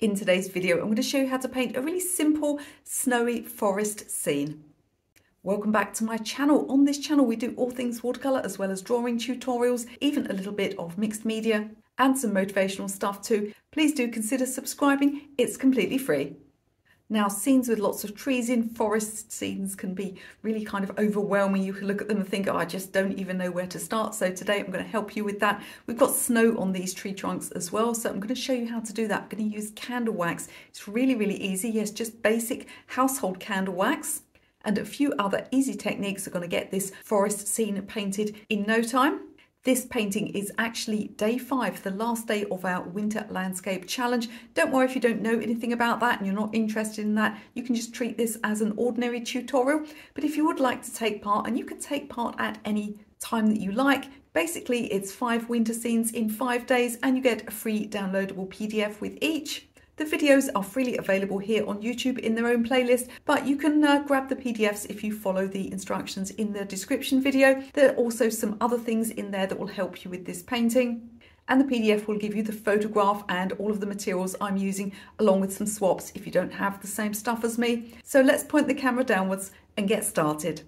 In today's video, I'm going to show you how to paint a really simple snowy forest scene. Welcome back to my channel. On this channel, we do all things watercolour as well as drawing tutorials, even a little bit of mixed media and some motivational stuff too. Please do consider subscribing. It's completely free. Now, scenes with lots of trees in forest scenes can be really kind of overwhelming. You can look at them and think, oh, I just don't even know where to start. So today I'm going to help you with that. We've got snow on these tree trunks as well. So I'm going to show you how to do that. I'm going to use candle wax. It's really, really easy. Yes, just basic household candle wax and a few other easy techniques are going to get this forest scene painted in no time. This painting is actually day five, the last day of our winter landscape challenge. Don't worry if you don't know anything about that and you're not interested in that, you can just treat this as an ordinary tutorial. But if you would like to take part, and you can take part at any time that you like, basically it's five winter scenes in five days and you get a free downloadable PDF with each. The videos are freely available here on YouTube in their own playlist, but you can uh, grab the PDFs if you follow the instructions in the description video. There are also some other things in there that will help you with this painting. And the PDF will give you the photograph and all of the materials I'm using, along with some swaps if you don't have the same stuff as me. So let's point the camera downwards and get started.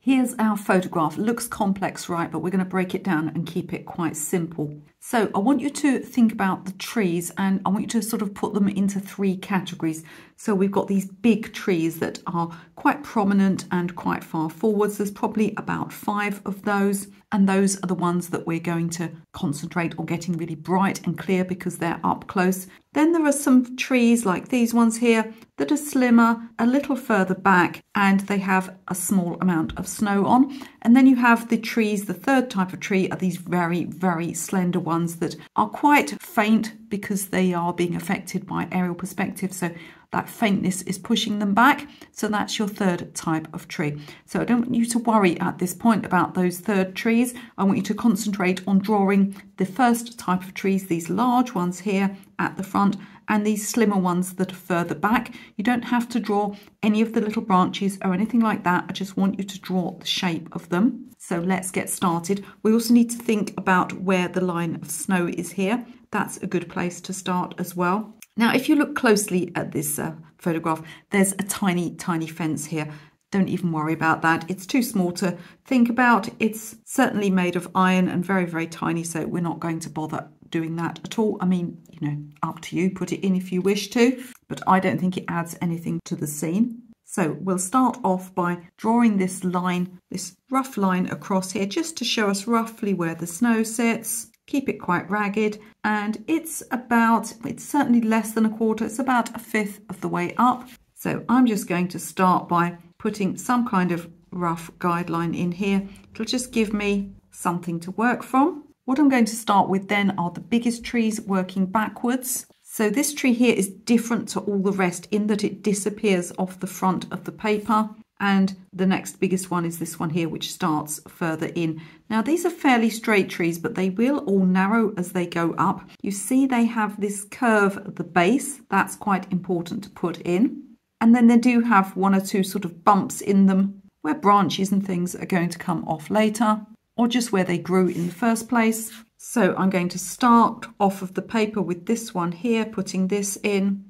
Here's our photograph. Looks complex, right? But we're going to break it down and keep it quite simple. So I want you to think about the trees and I want you to sort of put them into three categories. So we've got these big trees that are quite prominent and quite far forwards. There's probably about five of those. And those are the ones that we're going to concentrate on getting really bright and clear because they're up close. Then there are some trees like these ones here that are slimmer, a little further back, and they have a small amount of snow on. And then you have the trees, the third type of tree are these very, very slender ones that are quite faint because they are being affected by aerial perspective. So that faintness is pushing them back. So that's your third type of tree. So I don't want you to worry at this point about those third trees. I want you to concentrate on drawing the first type of trees, these large ones here at the front, and these slimmer ones that are further back. You don't have to draw any of the little branches or anything like that. I just want you to draw the shape of them. So let's get started. We also need to think about where the line of snow is here. That's a good place to start as well. Now, if you look closely at this uh, photograph, there's a tiny, tiny fence here. Don't even worry about that. It's too small to think about. It's certainly made of iron and very, very tiny, so we're not going to bother doing that at all. I mean, you know, up to you. Put it in if you wish to, but I don't think it adds anything to the scene. So we'll start off by drawing this line, this rough line across here, just to show us roughly where the snow sits keep it quite ragged and it's about it's certainly less than a quarter it's about a fifth of the way up so I'm just going to start by putting some kind of rough guideline in here it'll just give me something to work from what I'm going to start with then are the biggest trees working backwards so this tree here is different to all the rest in that it disappears off the front of the paper and the next biggest one is this one here which starts further in. Now these are fairly straight trees but they will all narrow as they go up. You see they have this curve at the base, that's quite important to put in. And then they do have one or two sort of bumps in them where branches and things are going to come off later or just where they grew in the first place. So I'm going to start off of the paper with this one here, putting this in,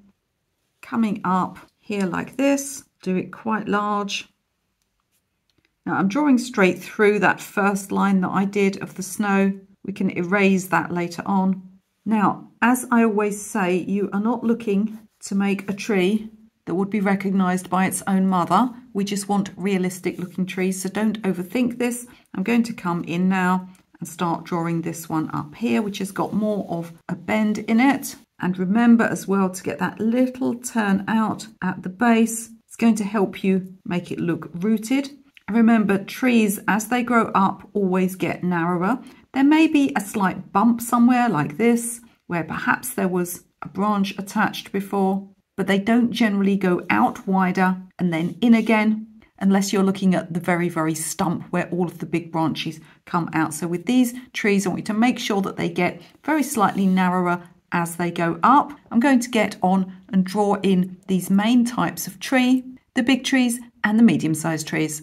coming up here like this do it quite large. Now I'm drawing straight through that first line that I did of the snow. We can erase that later on. Now, as I always say, you are not looking to make a tree that would be recognised by its own mother. We just want realistic looking trees, so don't overthink this. I'm going to come in now and start drawing this one up here, which has got more of a bend in it. And remember as well to get that little turn out at the base it's going to help you make it look rooted. Remember, trees, as they grow up, always get narrower. There may be a slight bump somewhere like this, where perhaps there was a branch attached before, but they don't generally go out wider and then in again, unless you're looking at the very, very stump where all of the big branches come out. So with these trees, I want you to make sure that they get very slightly narrower as they go up. I'm going to get on and draw in these main types of tree, the big trees and the medium-sized trees.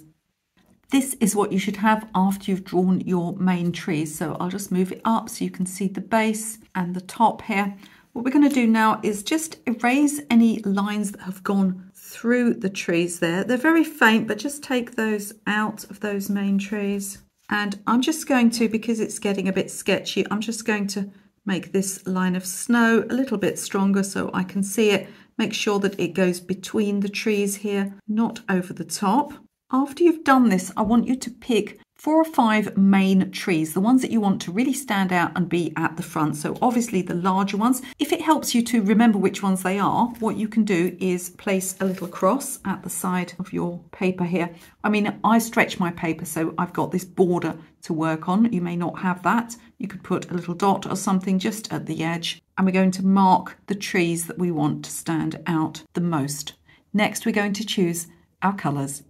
This is what you should have after you've drawn your main trees. So I'll just move it up so you can see the base and the top here. What we're going to do now is just erase any lines that have gone through the trees there. They're very faint, but just take those out of those main trees. And I'm just going to, because it's getting a bit sketchy, I'm just going to make this line of snow a little bit stronger so I can see it. Make sure that it goes between the trees here, not over the top. After you've done this, I want you to pick four or five main trees, the ones that you want to really stand out and be at the front. So obviously the larger ones. If it helps you to remember which ones they are, what you can do is place a little cross at the side of your paper here. I mean, I stretch my paper, so I've got this border to work on. You may not have that. You could put a little dot or something just at the edge. And we're going to mark the trees that we want to stand out the most. Next, we're going to choose our colours.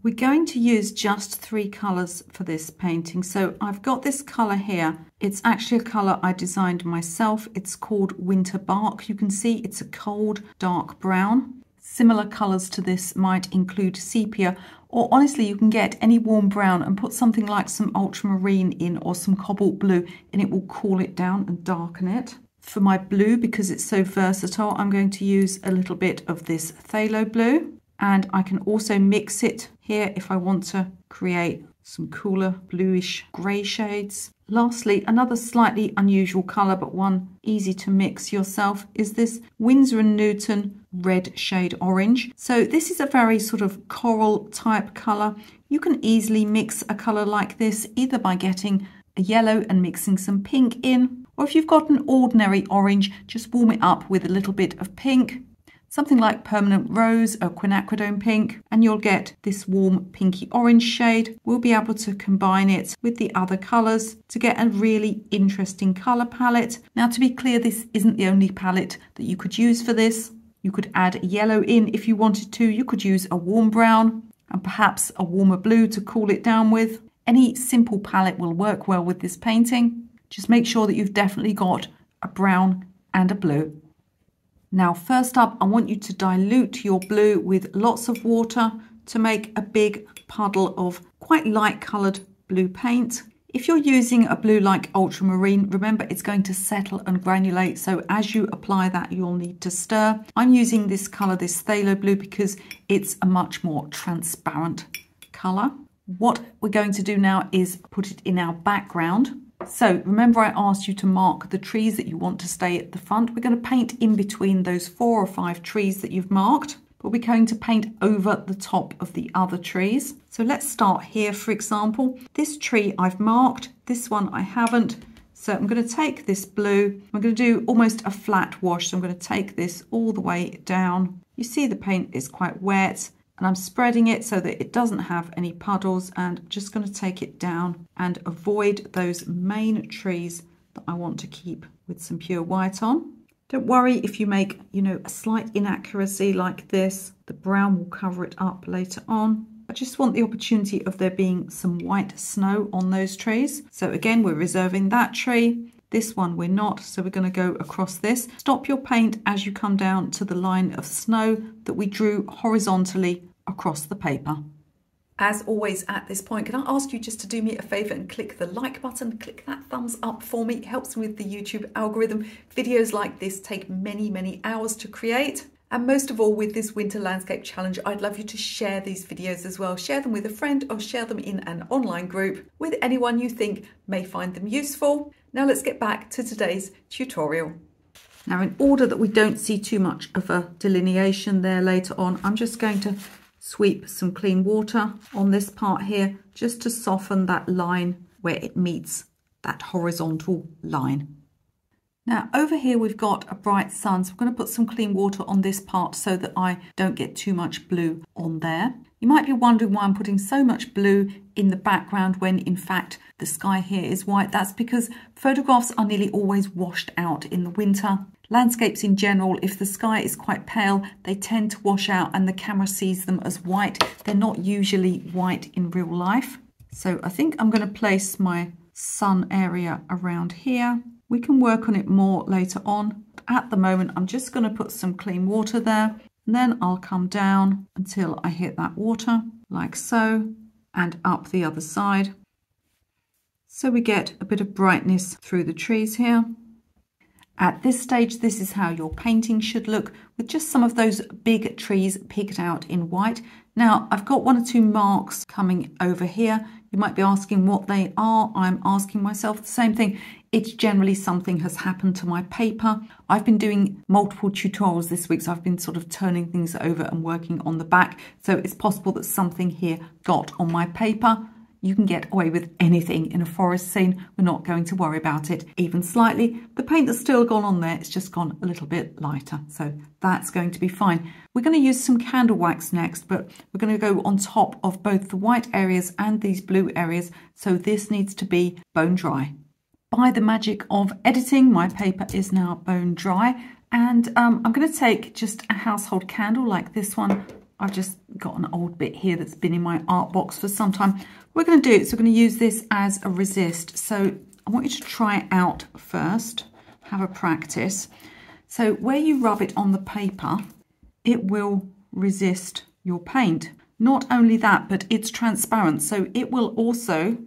We're going to use just three colours for this painting. So I've got this colour here. It's actually a colour I designed myself. It's called Winter Bark. You can see it's a cold dark brown. Similar colours to this might include sepia or honestly you can get any warm brown and put something like some ultramarine in or some cobalt blue and it will cool it down and darken it. For my blue, because it's so versatile, I'm going to use a little bit of this phthalo blue and I can also mix it here if I want to create some cooler bluish grey shades. Lastly, another slightly unusual colour but one easy to mix yourself is this Winsor & Newton red shade orange. So this is a very sort of coral type colour. You can easily mix a colour like this either by getting a yellow and mixing some pink in or if you've got an ordinary orange just warm it up with a little bit of pink something like permanent rose or quinacridone pink, and you'll get this warm pinky orange shade. We'll be able to combine it with the other colours to get a really interesting colour palette. Now to be clear, this isn't the only palette that you could use for this. You could add yellow in if you wanted to. You could use a warm brown and perhaps a warmer blue to cool it down with. Any simple palette will work well with this painting. Just make sure that you've definitely got a brown and a blue. Now, first up, I want you to dilute your blue with lots of water to make a big puddle of quite light coloured blue paint. If you're using a blue like ultramarine, remember it's going to settle and granulate. So as you apply that, you'll need to stir. I'm using this colour, this phthalo blue, because it's a much more transparent colour. What we're going to do now is put it in our background. So remember I asked you to mark the trees that you want to stay at the front. We're going to paint in between those four or five trees that you've marked, but we're going to paint over the top of the other trees. So let's start here, for example. This tree I've marked, this one I haven't. So I'm going to take this blue, I'm going to do almost a flat wash. So I'm going to take this all the way down. You see the paint is quite wet and I'm spreading it so that it doesn't have any puddles and I'm just going to take it down and avoid those main trees that I want to keep with some pure white on. Don't worry if you make, you know, a slight inaccuracy like this, the brown will cover it up later on. I just want the opportunity of there being some white snow on those trees. So again, we're reserving that tree. This one we're not, so we're going to go across this. Stop your paint as you come down to the line of snow that we drew horizontally across the paper. As always at this point, can I ask you just to do me a favour and click the like button, click that thumbs up for me. It helps with the YouTube algorithm. Videos like this take many, many hours to create. And most of all, with this Winter Landscape Challenge, I'd love you to share these videos as well. Share them with a friend or share them in an online group with anyone you think may find them useful. Now let's get back to today's tutorial. Now, in order that we don't see too much of a delineation there later on, I'm just going to sweep some clean water on this part here just to soften that line where it meets that horizontal line. Now over here we've got a bright sun so I'm going to put some clean water on this part so that I don't get too much blue on there. You might be wondering why I'm putting so much blue in the background when in fact the sky here is white. That's because photographs are nearly always washed out in the winter Landscapes in general, if the sky is quite pale, they tend to wash out and the camera sees them as white. They're not usually white in real life. So I think I'm going to place my sun area around here. We can work on it more later on. At the moment, I'm just going to put some clean water there. And then I'll come down until I hit that water, like so, and up the other side. So we get a bit of brightness through the trees here. At this stage, this is how your painting should look with just some of those big trees picked out in white. Now, I've got one or two marks coming over here. You might be asking what they are. I'm asking myself the same thing. It's generally something has happened to my paper. I've been doing multiple tutorials this week, so I've been sort of turning things over and working on the back. So it's possible that something here got on my paper you can get away with anything in a forest scene. We're not going to worry about it even slightly. The paint that's still gone on there, it's just gone a little bit lighter. So that's going to be fine. We're going to use some candle wax next, but we're going to go on top of both the white areas and these blue areas. So this needs to be bone dry. By the magic of editing, my paper is now bone dry. And um, I'm going to take just a household candle like this one I've just got an old bit here that's been in my art box for some time. We're going to do it. So we're going to use this as a resist. So I want you to try it out first, have a practice. So where you rub it on the paper, it will resist your paint. Not only that, but it's transparent, so it will also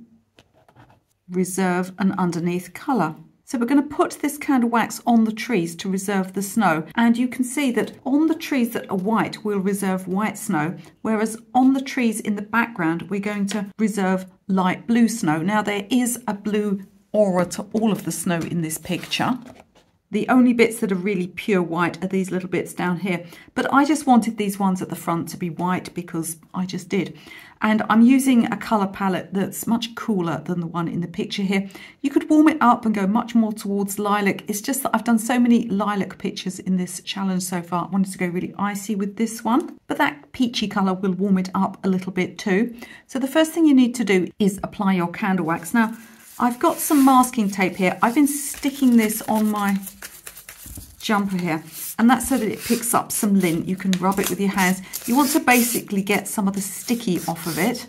reserve an underneath colour. So we're going to put this candle wax on the trees to reserve the snow. And you can see that on the trees that are white, we'll reserve white snow. Whereas on the trees in the background, we're going to reserve light blue snow. Now there is a blue aura to all of the snow in this picture. The only bits that are really pure white are these little bits down here. But I just wanted these ones at the front to be white because I just did. And I'm using a colour palette that's much cooler than the one in the picture here. You could warm it up and go much more towards lilac. It's just that I've done so many lilac pictures in this challenge so far. I wanted to go really icy with this one. But that peachy colour will warm it up a little bit too. So the first thing you need to do is apply your candle wax. Now, I've got some masking tape here. I've been sticking this on my jumper here. And that's so that it picks up some lint. You can rub it with your hands. You want to basically get some of the sticky off of it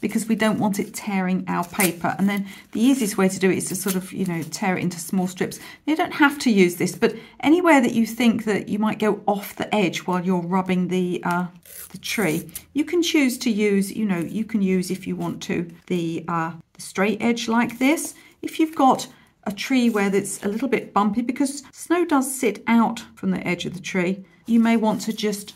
because we don't want it tearing our paper. And then the easiest way to do it is to sort of you know tear it into small strips. You don't have to use this but anywhere that you think that you might go off the edge while you're rubbing the uh, the tree you can choose to use you know you can use if you want to the, uh, the straight edge like this. If you've got a tree where it's a little bit bumpy because snow does sit out from the edge of the tree. You may want to just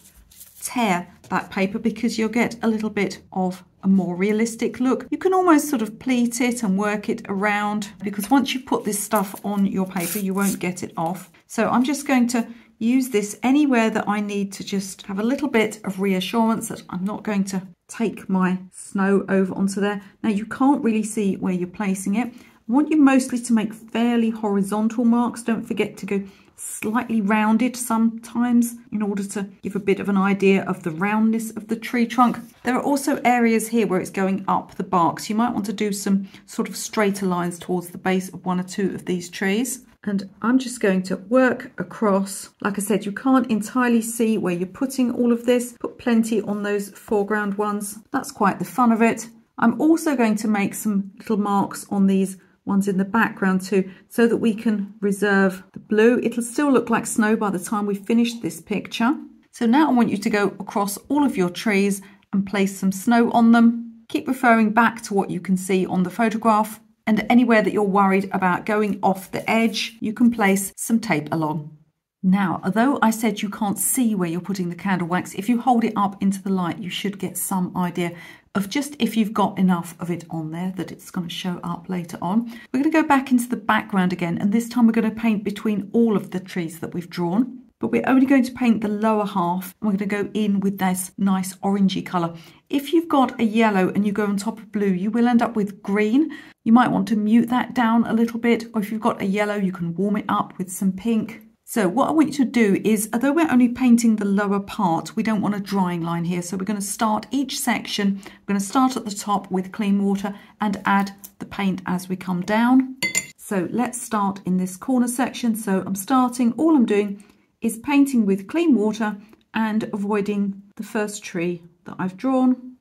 tear that paper because you'll get a little bit of a more realistic look. You can almost sort of pleat it and work it around because once you put this stuff on your paper, you won't get it off. So I'm just going to use this anywhere that I need to just have a little bit of reassurance that I'm not going to take my snow over onto there. Now you can't really see where you're placing it. I want you mostly to make fairly horizontal marks. Don't forget to go slightly rounded sometimes in order to give a bit of an idea of the roundness of the tree trunk. There are also areas here where it's going up the bark, so you might want to do some sort of straighter lines towards the base of one or two of these trees. And I'm just going to work across. Like I said, you can't entirely see where you're putting all of this. Put plenty on those foreground ones. That's quite the fun of it. I'm also going to make some little marks on these ones in the background too, so that we can reserve the blue. It'll still look like snow by the time we finish this picture. So now I want you to go across all of your trees and place some snow on them. Keep referring back to what you can see on the photograph and anywhere that you're worried about going off the edge, you can place some tape along. Now, although I said you can't see where you're putting the candle wax, if you hold it up into the light, you should get some idea of just if you've got enough of it on there that it's going to show up later on. We're going to go back into the background again, and this time we're going to paint between all of the trees that we've drawn. But we're only going to paint the lower half, and we're going to go in with this nice orangey colour. If you've got a yellow and you go on top of blue, you will end up with green. You might want to mute that down a little bit, or if you've got a yellow, you can warm it up with some pink. So what I want you to do is, although we're only painting the lower part, we don't want a drying line here. So we're going to start each section. We're going to start at the top with clean water and add the paint as we come down. So let's start in this corner section. So I'm starting, all I'm doing is painting with clean water and avoiding the first tree that I've drawn.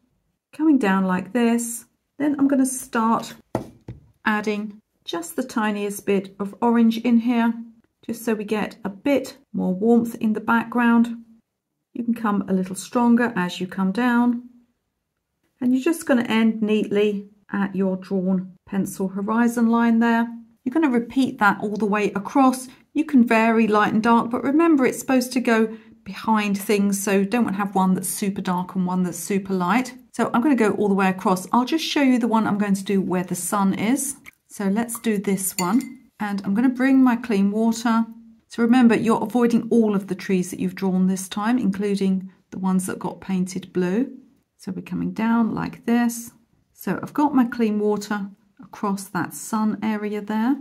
Coming down like this. Then I'm going to start adding just the tiniest bit of orange in here just so we get a bit more warmth in the background. You can come a little stronger as you come down. And you're just going to end neatly at your drawn pencil horizon line there. You're going to repeat that all the way across. You can vary light and dark, but remember it's supposed to go behind things, so don't want to have one that's super dark and one that's super light. So I'm going to go all the way across. I'll just show you the one I'm going to do where the sun is. So let's do this one. And I'm going to bring my clean water. So remember, you're avoiding all of the trees that you've drawn this time, including the ones that got painted blue. So we're coming down like this. So I've got my clean water across that sun area there.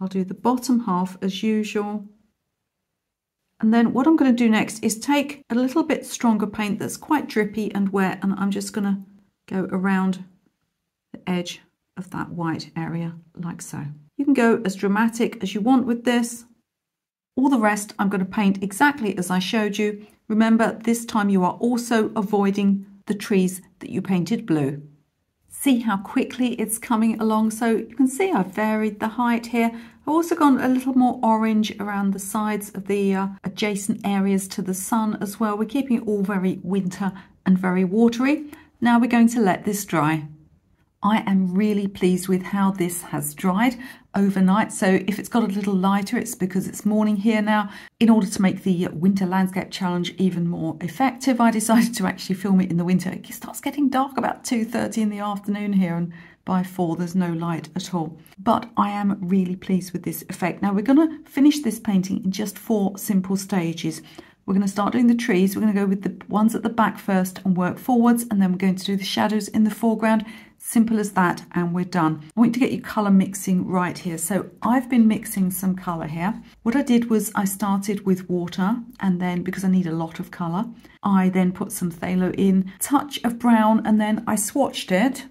I'll do the bottom half as usual. And then what I'm going to do next is take a little bit stronger paint that's quite drippy and wet and I'm just going to go around the edge of that white area like so. You can go as dramatic as you want with this. All the rest I'm going to paint exactly as I showed you. Remember this time you are also avoiding the trees that you painted blue see how quickly it's coming along. So you can see I've varied the height here. I've also gone a little more orange around the sides of the uh, adjacent areas to the sun as well. We're keeping it all very winter and very watery. Now we're going to let this dry. I am really pleased with how this has dried overnight. So if it's got a little lighter, it's because it's morning here now. In order to make the Winter Landscape Challenge even more effective, I decided to actually film it in the winter. It starts getting dark about 2.30 in the afternoon here and by four there's no light at all. But I am really pleased with this effect. Now we're going to finish this painting in just four simple stages. We're going to start doing the trees. We're going to go with the ones at the back first and work forwards and then we're going to do the shadows in the foreground Simple as that and we're done. I want to get your colour mixing right here. So I've been mixing some colour here. What I did was I started with water and then because I need a lot of colour, I then put some phthalo in, touch of brown and then I swatched it.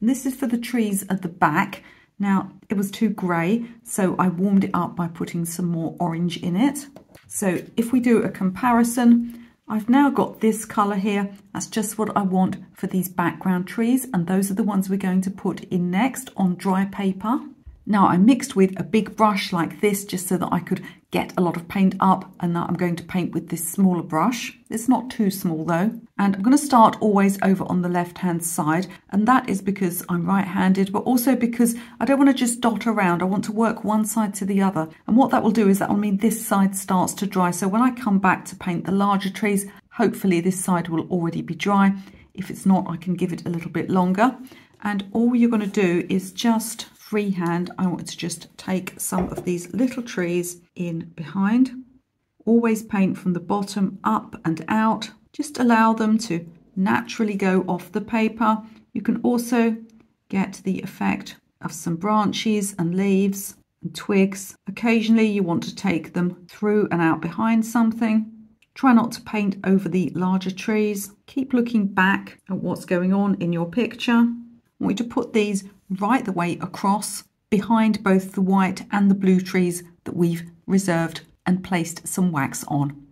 And this is for the trees at the back. Now it was too grey so I warmed it up by putting some more orange in it. So if we do a comparison, I've now got this colour here. That's just what I want for these background trees and those are the ones we're going to put in next on dry paper. Now I mixed with a big brush like this just so that I could get a lot of paint up and now I'm going to paint with this smaller brush. It's not too small though. And I'm going to start always over on the left hand side and that is because I'm right handed but also because I don't want to just dot around. I want to work one side to the other and what that will do is that will mean this side starts to dry so when I come back to paint the larger trees hopefully this side will already be dry. If it's not I can give it a little bit longer and all you're going to do is just freehand, I want to just take some of these little trees in behind. Always paint from the bottom up and out. Just allow them to naturally go off the paper. You can also get the effect of some branches and leaves and twigs. Occasionally you want to take them through and out behind something. Try not to paint over the larger trees. Keep looking back at what's going on in your picture. I want you to put these right the way across behind both the white and the blue trees that we've reserved and placed some wax on.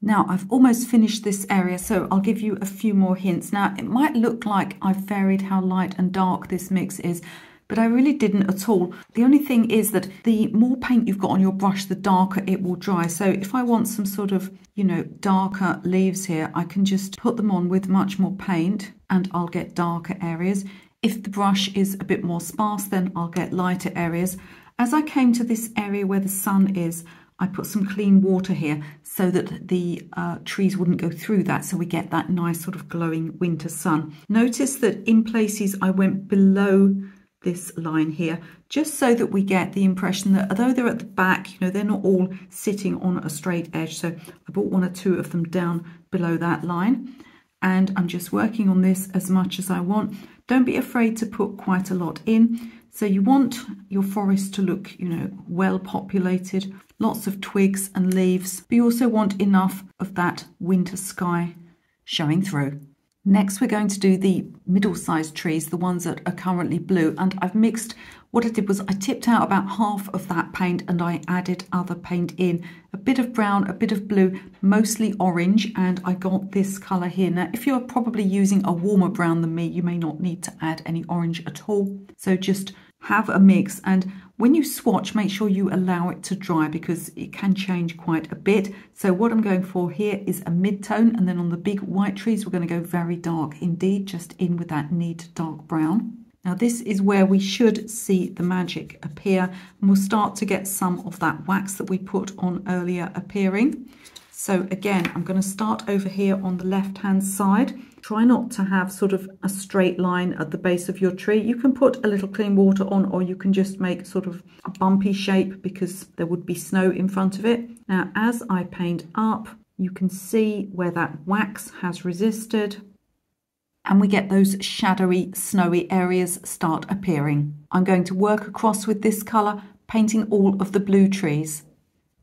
Now I've almost finished this area so I'll give you a few more hints. Now it might look like I've varied how light and dark this mix is but I really didn't at all. The only thing is that the more paint you've got on your brush the darker it will dry. So if I want some sort of you know darker leaves here I can just put them on with much more paint and I'll get darker areas. If the brush is a bit more sparse, then I'll get lighter areas. As I came to this area where the sun is, I put some clean water here so that the uh, trees wouldn't go through that so we get that nice sort of glowing winter sun. Notice that in places I went below this line here just so that we get the impression that although they're at the back you know they're not all sitting on a straight edge so I brought one or two of them down below that line and I'm just working on this as much as I want don't be afraid to put quite a lot in. So you want your forest to look, you know, well populated, lots of twigs and leaves, but you also want enough of that winter sky showing through. Next, we're going to do the middle-sized trees, the ones that are currently blue, and I've mixed what I did was I tipped out about half of that paint and I added other paint in. A bit of brown, a bit of blue, mostly orange, and I got this colour here. Now, if you're probably using a warmer brown than me, you may not need to add any orange at all. So just have a mix and when you swatch make sure you allow it to dry because it can change quite a bit. So what I'm going for here is a mid-tone and then on the big white trees we're going to go very dark indeed just in with that neat dark brown. Now this is where we should see the magic appear. And we'll start to get some of that wax that we put on earlier appearing. So again, I'm going to start over here on the left hand side. Try not to have sort of a straight line at the base of your tree. You can put a little clean water on or you can just make sort of a bumpy shape because there would be snow in front of it. Now as I paint up, you can see where that wax has resisted and we get those shadowy, snowy areas start appearing. I'm going to work across with this colour, painting all of the blue trees.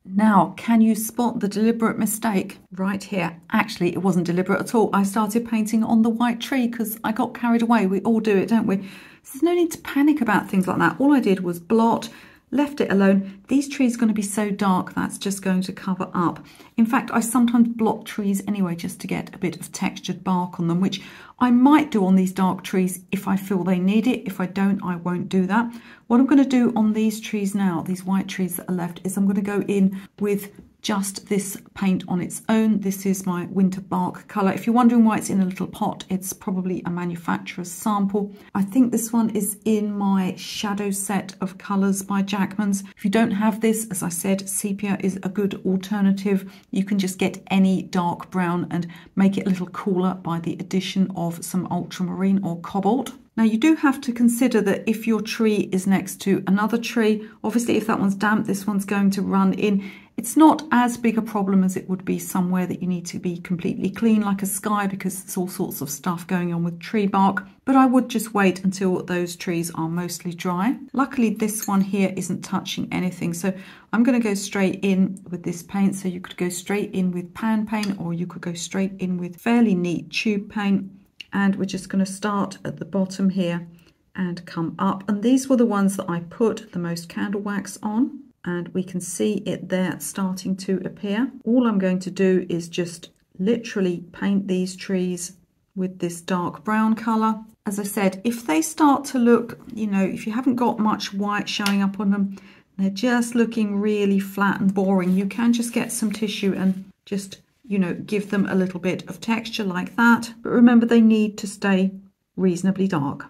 Now, can you spot the deliberate mistake right here? Actually, it wasn't deliberate at all. I started painting on the white tree because I got carried away. We all do it, don't we? There's no need to panic about things like that. All I did was blot left it alone. These trees are going to be so dark that's just going to cover up. In fact, I sometimes block trees anyway just to get a bit of textured bark on them, which I might do on these dark trees if I feel they need it. If I don't, I won't do that. What I'm going to do on these trees now, these white trees that are left, is I'm going to go in with just this paint on its own. This is my winter bark colour. If you're wondering why it's in a little pot, it's probably a manufacturer's sample. I think this one is in my shadow set of colours by Jackman's. If you don't have this, as I said, sepia is a good alternative. You can just get any dark brown and make it a little cooler by the addition of some ultramarine or cobalt. Now you do have to consider that if your tree is next to another tree, obviously if that one's damp, this one's going to run in. It's not as big a problem as it would be somewhere that you need to be completely clean like a sky because there's all sorts of stuff going on with tree bark. But I would just wait until those trees are mostly dry. Luckily this one here isn't touching anything. So I'm going to go straight in with this paint. So you could go straight in with pan paint or you could go straight in with fairly neat tube paint. And we're just going to start at the bottom here and come up. And these were the ones that I put the most candle wax on and we can see it there starting to appear. All I'm going to do is just literally paint these trees with this dark brown colour. As I said, if they start to look, you know, if you haven't got much white showing up on them, they're just looking really flat and boring, you can just get some tissue and just, you know, give them a little bit of texture like that. But remember, they need to stay reasonably dark.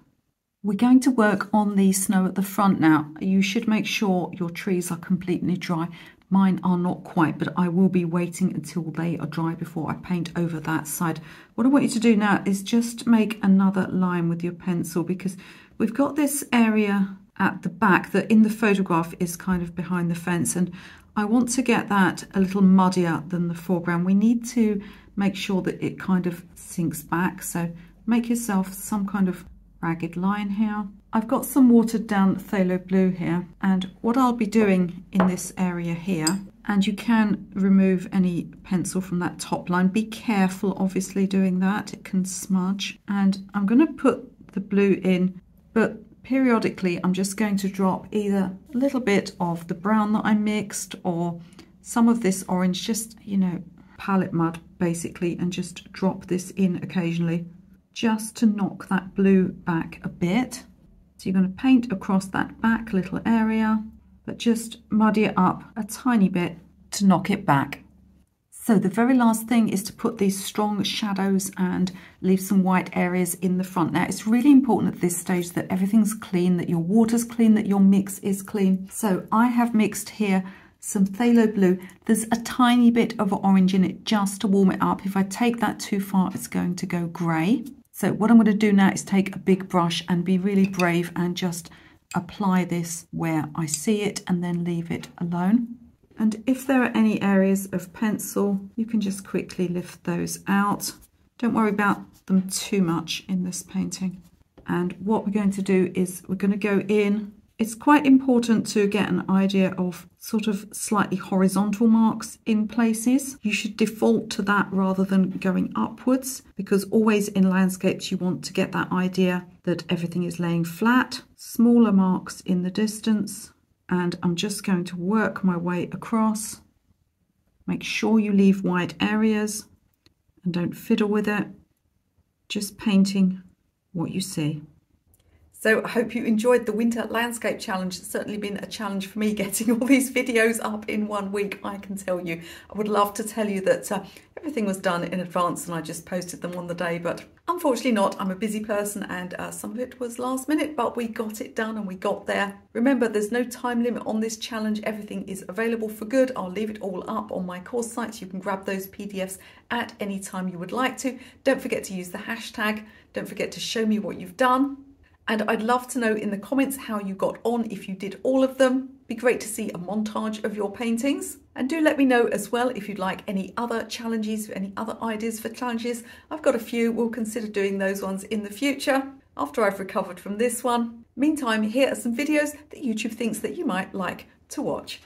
We're going to work on the snow at the front now. You should make sure your trees are completely dry. Mine are not quite, but I will be waiting until they are dry before I paint over that side. What I want you to do now is just make another line with your pencil because we've got this area at the back that in the photograph is kind of behind the fence and I want to get that a little muddier than the foreground. We need to make sure that it kind of sinks back. So make yourself some kind of ragged line here. I've got some watered down phthalo blue here and what I'll be doing in this area here and you can remove any pencil from that top line. Be careful obviously doing that, it can smudge. And I'm going to put the blue in but periodically I'm just going to drop either a little bit of the brown that I mixed or some of this orange, just, you know, palette mud basically, and just drop this in occasionally just to knock that blue back a bit. So you're going to paint across that back little area, but just muddy it up a tiny bit to knock it back. So the very last thing is to put these strong shadows and leave some white areas in the front. Now it's really important at this stage that everything's clean, that your water's clean, that your mix is clean. So I have mixed here some phthalo blue. There's a tiny bit of orange in it just to warm it up. If I take that too far, it's going to go grey. So what I'm going to do now is take a big brush and be really brave and just apply this where I see it and then leave it alone. And if there are any areas of pencil, you can just quickly lift those out. Don't worry about them too much in this painting. And what we're going to do is we're going to go in it's quite important to get an idea of sort of slightly horizontal marks in places. You should default to that rather than going upwards because always in landscapes you want to get that idea that everything is laying flat. Smaller marks in the distance and I'm just going to work my way across. Make sure you leave white areas and don't fiddle with it. Just painting what you see. So I hope you enjoyed the Winter Landscape Challenge. It's certainly been a challenge for me getting all these videos up in one week, I can tell you. I would love to tell you that uh, everything was done in advance and I just posted them on the day, but Unfortunately not, I'm a busy person and uh, some of it was last minute, but we got it done and we got there. Remember, there's no time limit on this challenge. Everything is available for good. I'll leave it all up on my course site. You can grab those PDFs at any time you would like to. Don't forget to use the hashtag. Don't forget to show me what you've done. And I'd love to know in the comments how you got on if you did all of them. Be great to see a montage of your paintings. And do let me know as well if you'd like any other challenges, any other ideas for challenges. I've got a few, we'll consider doing those ones in the future after I've recovered from this one. Meantime, here are some videos that YouTube thinks that you might like to watch.